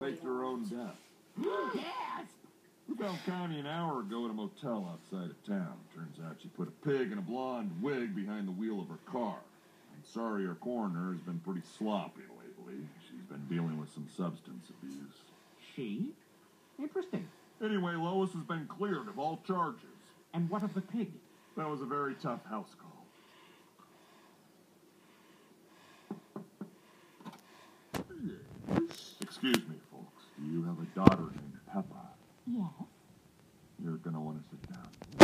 faked her own death. Yes! We found Connie an hour ago at a motel outside of town. Turns out she put a pig in a blonde wig behind the wheel of her car. I'm sorry our coroner has been pretty sloppy lately. She's been dealing with some substance abuse. She? Interesting. Anyway, Lois has been cleared of all charges. And what of the pig? That was a very tough house call. Excuse me, you have a daughter named Peppa. Yes. You're gonna want to sit down.